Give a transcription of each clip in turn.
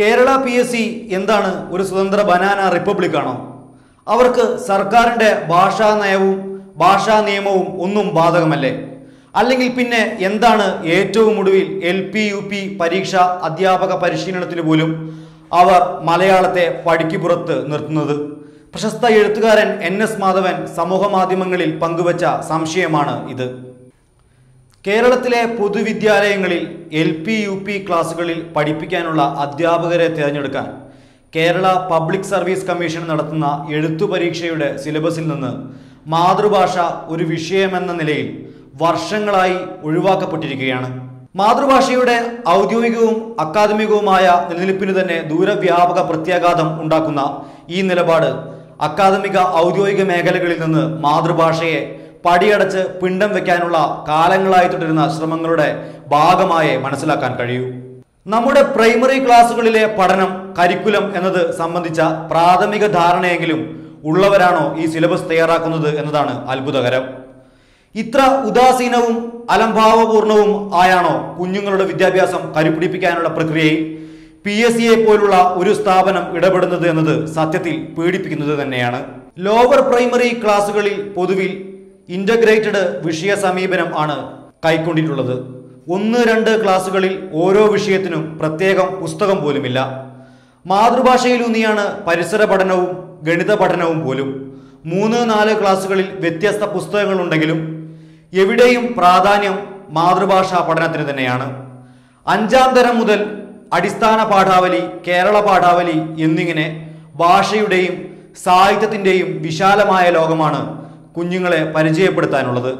Kerala P S C എന്താണ് ഒരു സ്വതന്ത്ര ബനാന റിപ്പബ്ലിക് ആണോ? അവർക്ക് സർക്കാരിന്റെ ഭാഷാ നയവും ഭാഷാ നിയമവും ഒന്നും ബാധകമല്ലേ? അല്ലെങ്കിൽ പിന്നെ എന്താണ് ഏറ്റവും ഒടുവിൽ എൽ പി യു പി പരീക്ഷ അധ്യാപക പരിശീലനത്തിന് പോലും അവർ മലയാളത്തെ പടിക്കുപുറത്ത് നിർത്തുന്നത്? പ്രശസ്ത എഴുത്തുകാരൻ എൻ എസ് മാധവൻ സമൂഹ മാധ്യമങ്ങളിൽ പങ്കുവച്ച സംശയമാണ് ഇത്. കേരളത്തിലെ പൊതുവിദ്യാലയങ്ങളിൽ എൽ പി യു പി ക്ലാസുകളിൽ പഠിപ്പിക്കാനുള്ള അധ്യാപകരെ തിരഞ്ഞെടുക്കാൻ കേരള പബ്ലിക് സർവീസ് കമ്മീഷൻ നടത്തുന്ന എഴുത്തു പരീക്ഷയുടെ സിലബസിൽ നിന്ന് മാതൃഭാഷ ഒരു വിഷയമെന്ന നിലയിൽ വർഷങ്ങളായി ഒഴിവാക്കപ്പെട്ടിരിക്കുകയാണ്. മാതൃഭാഷയുടെ ഔദ്യോഗികവും അക്കാദമികവുമായ നിലനിൽപ്പിന് തന്നെ ദൂരവ്യാപക പ്രത്യാഘാതം ഉണ്ടാക്കുന്ന ഈ നിലപാട് അക്കാദമിക ഔദ്യോഗിക മേഖലകളിൽ നിന്ന് മാതൃഭാഷയെ പടിയടച്ച് പിണ്ടം വെക്കാനുള്ള കാലങ്ങളായി തുടരുന്ന ശ്രമങ്ങളുടെ ഭാഗമായേ മനസ്സിലാക്കാൻ കഴിയൂ. നമ്മുടെ പ്രൈമറി ക്ലാസ്സുകളിലെ പഠനം കരിക്കുലം എന്നത് സംബന്ധിച്ച പ്രാഥമിക ധാരണയെങ്കിലും ഉള്ളവരാണോ ഈ സിലബസ് തയ്യാറാക്കുന്നത് എന്നതാണ് അത്ഭുതകരം. ഇത്ര ഉദാസീനവും അലംഭാവപൂർണവും ആയാണോ കുഞ്ഞുങ്ങളുടെ വിദ്യാഭ്യാസം കരുപിടിപ്പിക്കാനുള്ള പ്രക്രിയയിൽ പി എസ് സിയെ പോലുള്ള ഒരു സ്ഥാപനം ഇടപെടുന്നത് എന്നത് സത്യത്തിൽ പേടിപ്പിക്കുന്നത് തന്നെയാണ്. ലോവർ പ്രൈമറി ക്ലാസ്സുകളിൽ പൊതുവിൽ ഇന്റഗ്രേറ്റഡ് വിഷയ സമീപനം ആണ് കൈക്കൊണ്ടിട്ടുള്ളത്. ഒന്ന് രണ്ട് ക്ലാസ്സുകളിൽ ഓരോ വിഷയത്തിനും പ്രത്യേകം പുസ്തകം പോലുമില്ല. മാതൃഭാഷയിലൂന്നിയാണ് പരിസര പഠനവും ഗണിത പഠനവും പോലും. മൂന്ന് നാല് ക്ലാസ്സുകളിൽ വ്യത്യസ്ത പുസ്തകങ്ങളുണ്ടെങ്കിലും എവിടെയും പ്രാധാന്യം മാതൃഭാഷാ പഠനത്തിന് തന്നെയാണ്. അഞ്ചാം തരം മുതൽ അടിസ്ഥാന പാഠാവലി കേരള പാഠാവലി എന്നിങ്ങനെ ഭാഷയുടെയും സാഹിത്യത്തിന്റെയും വിശാലമായ ലോകമാണ് കുഞ്ഞുങ്ങളെ പരിചയപ്പെടുത്താനുള്ളത്.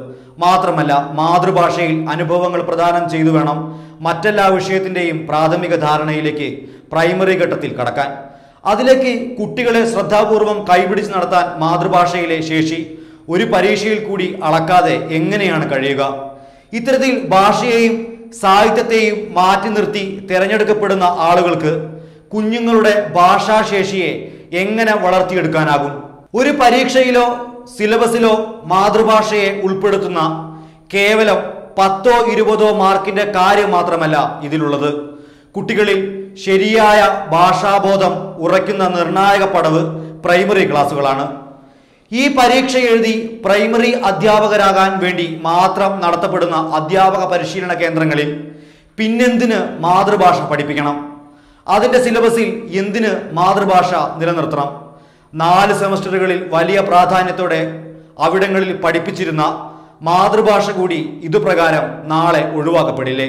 മാത്രമല്ല മാതൃഭാഷയിൽ അനുഭവങ്ങൾ പ്രദാനം ചെയ്തു വേണം മറ്റെല്ലാ വിഷയത്തിന്റെയും പ്രാഥമിക ധാരണയിലേക്ക് പ്രൈമറി ഘട്ടത്തിൽ കടക്കാൻ. അതിലേക്ക് കുട്ടികളെ ശ്രദ്ധാപൂർവം കൈപിടിച്ച് നടത്താൻ മാതൃഭാഷയിലെ ശേഷി ഒരു പരീക്ഷയിൽ കൂടി അളക്കാതെ എങ്ങനെയാണ് കഴിയുക? ഇത്തരത്തിൽ ഭാഷയെയും സാഹിത്യത്തെയും മാറ്റി നിർത്തി തിരഞ്ഞെടുക്കപ്പെടുന്ന ആളുകൾക്ക് കുഞ്ഞുങ്ങളുടെ ഭാഷാശേഷിയെ എങ്ങനെ വളർത്തിയെടുക്കാനാകും? ഒരു പരീക്ഷയിലോ സിലബസിലോ മാതൃഭാഷയെ ഉൾപ്പെടുത്തുന്ന കേവലം പത്തോ ഇരുപതോ മാർക്കിന്റെ കാര്യം മാത്രമല്ല ഇതിലുള്ളത്. കുട്ടികളിൽ ശരിയായ ഭാഷാബോധം ഉറയ്ക്കുന്ന നിർണായക പടവ് പ്രൈമറി ക്ലാസ്സുകളാണ്. ഈ പരീക്ഷ എഴുതി പ്രൈമറി അധ്യാപകരാകാൻ വേണ്ടി മാത്രം നടത്തപ്പെടുന്ന അധ്യാപക പരിശീലന കേന്ദ്രങ്ങളിൽ പിന്നെന്തിന് മാതൃഭാഷ പഠിപ്പിക്കണം? അതിന്റെ സിലബസിൽ എന്തിന് മാതൃഭാഷ നിലനിർത്തണം? നാല് സെമസ്റ്ററുകളിൽ വലിയ പ്രാധാന്യത്തോടെ അവിടങ്ങളിൽ പഠിപ്പിച്ചിരുന്ന മാതൃഭാഷ കൂടി ഇതുപ്രകാരം നാളെ ഒഴിവാക്കപ്പെടില്ലേ?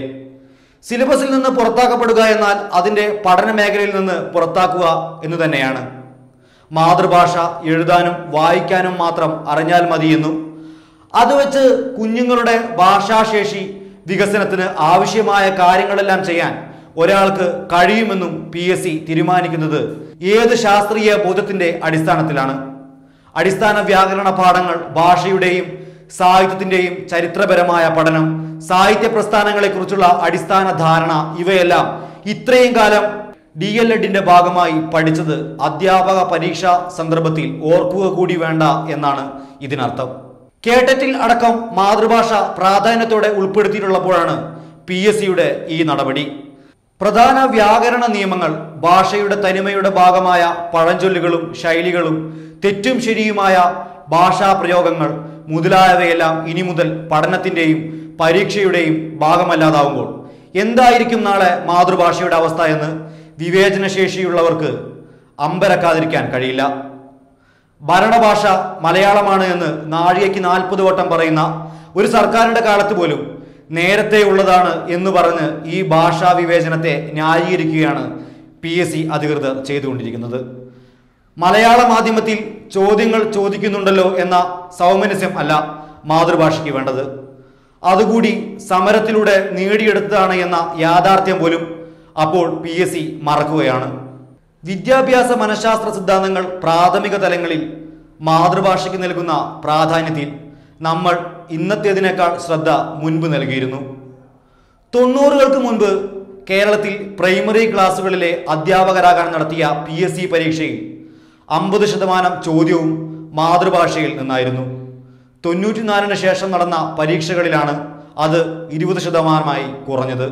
സിലബസിൽ നിന്ന് പുറത്താക്കപ്പെടുക എന്നാൽ അതിന്റെ പഠന മേഖലയിൽ നിന്ന് പുറത്താക്കുക എന്ന് തന്നെയാണ്. മാതൃഭാഷ എഴുതാനും വായിക്കാനും മാത്രം അറിഞ്ഞാൽ മതിയെന്നും അത് വെച്ച് കുഞ്ഞുങ്ങളുടെ ഭാഷാശേഷി വികസനത്തിന് ആവശ്യമായ കാര്യങ്ങളെല്ലാം ചെയ്യാൻ ഒരാൾക്ക് കഴിയുമെന്നും പി എസ് സി തീരുമാനിക്കുന്നത് ഏത് ശാസ്ത്രീയ ബോധത്തിന്റെ അടിസ്ഥാനത്തിലാണ്? അടിസ്ഥാന വ്യാകരണ പാഠങ്ങൾ ഭാഷയുടെയും സാഹിത്യത്തിന്റെയും ചരിത്രപരമായ പഠനം സാഹിത്യ പ്രസ്ഥാനങ്ങളെക്കുറിച്ചുള്ള അടിസ്ഥാന ധാരണ ഇവയെല്ലാം ഇത്രയും കാലം ഡി എൽ എഡിന്റെ ഭാഗമായി പഠിച്ചത് അധ്യാപക പരീക്ഷാ സന്ദർഭത്തിൽ ഓർക്കുക കൂടി വേണ്ട എന്നാണ് ഇതിനർത്ഥം. കേട്ടറ്റിൽ അടക്കം മാതൃഭാഷ പ്രാധാന്യത്തോടെ ഉൾപ്പെടുത്തിയിട്ടുള്ളപ്പോഴാണ് പി എസ് സിയുടെ ഈ നടപടി. പ്രധാന വ്യാകരണ നിയമങ്ങൾ ഭാഷയുടെ തനിമയുടെ ഭാഗമായ പഴഞ്ചൊല്ലുകളും ശൈലികളും തെറ്റും ശരിയുമായ ഭാഷാ പ്രയോഗങ്ങൾ മുതലായവയെല്ലാം ഇനി മുതൽ പഠനത്തിന്റെയും പരീക്ഷയുടെയും ഭാഗമല്ലാതാവുമ്പോൾ. എന്തായിരിക്കും നാളെ മാതൃഭാഷയുടെ അവസ്ഥ എന്ന് വിവേചനശേഷിയുള്ളവർക്ക് അമ്പരക്കാതിരിക്കാൻ കഴിയില്ല. ഭരണഭാഷ മലയാളമാണ് എന്ന് നാഴികയ്ക്ക് നാൽപ്പത് വട്ടം പറയുന്ന ഒരു സർക്കാരിന്റെ കാലത്ത് പോലും നേരത്തെ ഉള്ളതാണ് എന്ന് പറഞ്ഞ് ഈ ഭാഷാ വിവേചനത്തെ ന്യായീകരിക്കുകയാണ് പി എസ് സി അധികൃതർ ചെയ്തുകൊണ്ടിരിക്കുന്നത്. മലയാള മാധ്യമത്തിൽ ചോദ്യങ്ങൾ ചോദിക്കുന്നുണ്ടല്ലോ എന്ന സൗമനസ്യം അല്ല മാതൃഭാഷയ്ക്ക് വേണ്ടത്. അതുകൂടി സമരത്തിലൂടെ നേടിയെടുത്തതാണ് എന്ന യാഥാർത്ഥ്യം പോലും അപ്പോൾ പി എസ് സി മറക്കുകയാണ്. വിദ്യാഭ്യാസ മനഃശാസ്ത്ര സിദ്ധാന്തങ്ങൾ പ്രാഥമിക തലങ്ങളിൽ മാതൃഭാഷയ്ക്ക് നൽകുന്ന പ്രാധാന്യത്തിൽ നമ്മൾ ഇന്നത്തേതിനേക്കാൾ ശ്രദ്ധ മുൻപ് നൽകിയിരുന്നു. തൊണ്ണൂറുകൾക്ക് മുൻപ് കേരളത്തിൽ പ്രൈമറി ക്ലാസ്സുകളിലെ അധ്യാപകരാകാൻ നടത്തിയ പി എസ് സി പരീക്ഷയിൽ അമ്പത് ശതമാനം ചോദ്യവും മാതൃഭാഷയിൽ നിന്നായിരുന്നു. തൊണ്ണൂറ്റിനാലിന് ശേഷം നടന്ന പരീക്ഷകളിലാണ് അത് ഇരുപത് ശതമാനമായി കുറഞ്ഞത്.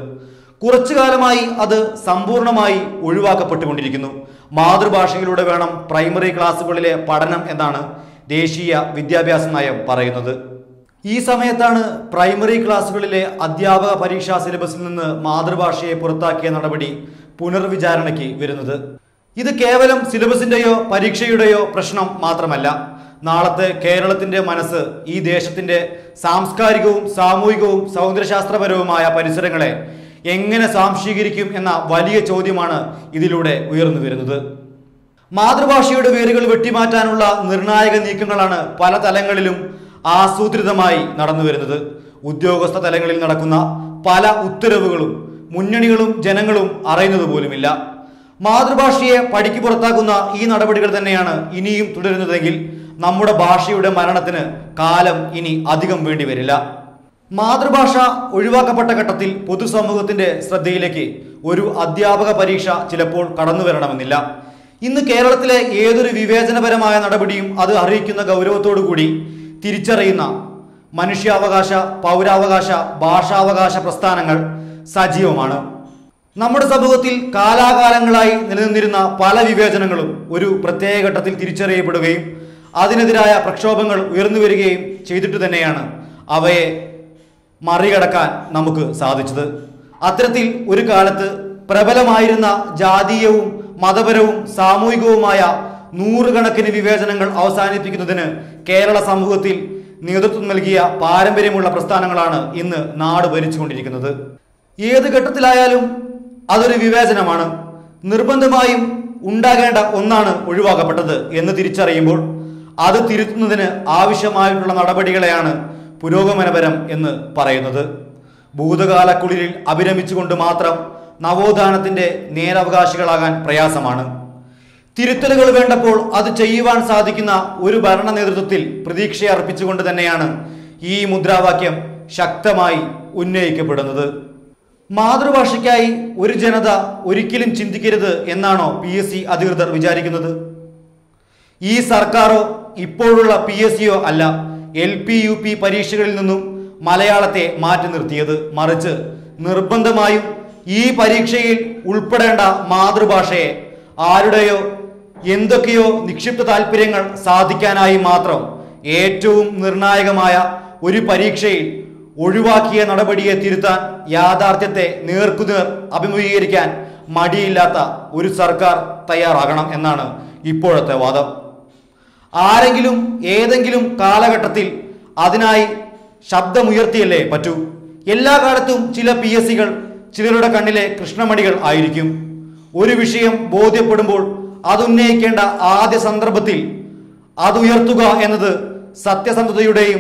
കുറച്ചു കാലമായി അത് സമ്പൂർണമായി ഒഴിവാക്കപ്പെട്ടുകൊണ്ടിരിക്കുന്നു. മാതൃഭാഷയിലൂടെ വേണം പ്രൈമറി ക്ലാസ്സുകളിലെ പഠനം എന്നാണ് ദേശീയ വിദ്യാഭ്യാസ നയം പറയുന്നത്. ഈ സമയത്താണ് പ്രൈമറി ക്ലാസ്സുകളിലെ അധ്യാപക പരീക്ഷാ സിലബസിൽ നിന്ന് മാതൃഭാഷയെ പുറത്താക്കിയ നടപടി പുനർവിചാരണയ്ക്ക് വരുന്നത്. ഇത് കേവലം സിലബസിന്റെയോ പരീക്ഷയുടെയോ പ്രശ്നം മാത്രമല്ല. നാളത്തെ കേരളത്തിന്റെ മനസ്സ് ഈ ദേശത്തിന്റെ സാംസ്കാരികവും സാമൂഹികവും സൗന്ദര്യശാസ്ത്രപരവുമായ പരിസരങ്ങളെ എങ്ങനെ സാംശീകരിക്കും എന്ന വലിയ ചോദ്യമാണ് ഇതിലൂടെ ഉയർന്നു വരുന്നത്. മാതൃഭാഷയുടെ വേരുകൾ വെട്ടിമാറ്റാനുള്ള നിർണായക നീക്കങ്ങളാണ് പല തലങ്ങളിലും ആസൂത്രിതമായി നടന്നു വരുന്നത്. ഉദ്യോഗസ്ഥ തലങ്ങളിൽ നടക്കുന്ന പല ഉത്തരവുകളും മുന്നണികളും ജനങ്ങളും അറിയുന്നത് പോലുമില്ല. മാതൃഭാഷയെ പടിക്ക് പുറത്താക്കുന്ന ഈ നടപടികൾ തന്നെയാണ് ഇനിയും തുടരുന്നതെങ്കിൽ നമ്മുടെ ഭാഷയുടെ മരണത്തിന് കാലം ഇനി അധികം വേണ്ടി വരില്ല. മാതൃഭാഷ ഒഴിവാക്കപ്പെട്ട ഘട്ടത്തിൽ പൊതുസമൂഹത്തിന്റെ ശ്രദ്ധയിലേക്ക് ഒരു അധ്യാപക പരീക്ഷ ചിലപ്പോൾ കടന്നു വരണമെന്നില്ല. ഇന്ന് കേരളത്തിലെ ഏതൊരു വിവേചനപരമായ നടപടിയും അത് അറിയിക്കുന്ന ഗൗരവത്തോടു കൂടി തിരിച്ചറിയുന്ന മനുഷ്യാവകാശ പൗരാവകാശ ഭാഷാവകാശ പ്രസ്ഥാനങ്ങൾ സജീവമാണ്. നമ്മുടെ സമൂഹത്തിൽ കാലാകാലങ്ങളായി നിലനിന്നിരുന്ന പല വിവേചനങ്ങളും ഒരു പ്രത്യേക ഘട്ടത്തിൽ തിരിച്ചറിയപ്പെടുകയും അതിനെതിരായ പ്രക്ഷോഭങ്ങൾ ഉയർന്നു വരികയും ചെയ്തിട്ട് തന്നെയാണ് അവയെ മറികടക്കാൻ നമുക്ക് സാധിച്ചത്. അത്തരത്തിൽ ഒരു കാലത്ത് പ്രബലമായിരുന്ന ജാതീയവും മതപരവും സാമൂഹികവുമായ നൂറുകണക്കിന് വിവേചനങ്ങൾ അവസാനിപ്പിക്കുന്നതിന് കേരള സമൂഹത്തിൽ നേതൃത്വം നൽകിയ പാരമ്പര്യമുള്ള പ്രസ്ഥാനങ്ങളാണ് ഇന്ന് നാട് ഭരിച്ചുകൊണ്ടിരിക്കുന്നത്. ഏത് ഘട്ടത്തിലായാലും അതൊരു വിവേചനമാണ്. നിർബന്ധമായും ഉണ്ടാകേണ്ട ഒന്നാണ് ഒഴിവാക്കപ്പെട്ടത് എന്ന് തിരിച്ചറിയുമ്പോൾ അത് തിരുത്തുന്നതിന് ആവശ്യമായിട്ടുള്ള നടപടികളെയാണ് പുരോഗമനപരം എന്ന് പറയുന്നത്. ഭൂതകാലക്കുളിരിൽ അഭിരമിച്ചുകൊണ്ട് മാത്രം നവോത്ഥാനത്തിന്റെ നേരവകാശികളാകാൻ പ്രയാസമാണ്. തിരുത്തലുകൾ വേണ്ടപ്പോൾ അത് ചെയ്യുവാൻ സാധിക്കുന്ന ഒരു ഭരണ നേതൃത്വത്തിൽ പ്രതീക്ഷയർപ്പിച്ചുകൊണ്ട് തന്നെയാണ് ഈ മുദ്രാവാക്യം ശക്തമായി ഉന്നയിക്കപ്പെടുന്നത്. മാതൃഭാഷയ്ക്കായി ഒരു ജനത ഒരിക്കലും ചിന്തിക്കരുത് എന്നാണോ പി എസ് സി അധികൃതർ വിചാരിക്കുന്നത്? ഈ സർക്കാരോ ഇപ്പോഴുള്ള പി എസ് സിയോ അല്ല എൽ പി യു പി പരീക്ഷകളിൽ നിന്നും മലയാളത്തെ മാറ്റി നിർത്തിയത്. മറിച്ച് നിർബന്ധമായും ഈ പരീക്ഷയിൽ ഉൾപ്പെടേണ്ട മാതൃഭാഷയെ ആരുടെയോ എന്തൊക്കെയോ നിക്ഷിപ്ത താല്പര്യങ്ങൾ സാധിക്കാനായി മാത്രം ഏറ്റവും നിർണായകമായ ഒരു പരീക്ഷയിൽ ഒഴിവാക്കിയ നടപടിയെ തിരുത്താൻ യാഥാർത്ഥ്യത്തെ നേർക്കുനേർ അഭിമുഖീകരിക്കാൻ മടിയില്ലാത്ത ഒരു സർക്കാർ തയ്യാറാകണം എന്നാണ് ഇപ്പോഴത്തെ വാദം. ആരെങ്കിലും ഏതെങ്കിലും കാലഘട്ടത്തിൽ അതിനായി ശബ്ദമുയർത്തിയല്ലേ പറ്റൂ? എല്ലാ കാലത്തും ചില പി എസ് സികൾ ചിലരുടെ കണ്ണിലെ കൃഷ്ണമണികൾ ആയിരിക്കും. ഒരു വിഷയം ബോധ്യപ്പെടുമ്പോൾ അതുന്നയിക്കേണ്ട ആദ്യ സന്ദർഭത്തിൽ അതുയർത്തുക എന്നത് സത്യസന്ധതയുടെയും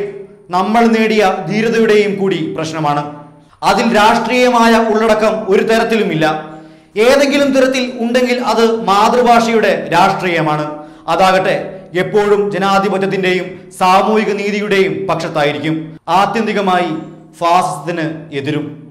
നമ്മൾ നേടിയ ധീരതയുടെയും കൂടി പ്രശ്നമാണ്. അതിൽ രാഷ്ട്രീയമായ ഉള്ളടക്കം ഒരു തരത്തിലുമില്ല. ഏതെങ്കിലും തരത്തിൽ ഉണ്ടെങ്കിൽ അത് മാതൃഭാഷയുടെ രാഷ്ട്രീയമാണ്. അതാകട്ടെ എപ്പോഴും ജനാധിപത്യത്തിന്റെയും സാമൂഹിക നീതിയുടെയും പക്ഷത്തായിരിക്കും. ആത്യന്തികമായി ഫാസിസത്തിന് എതിരും.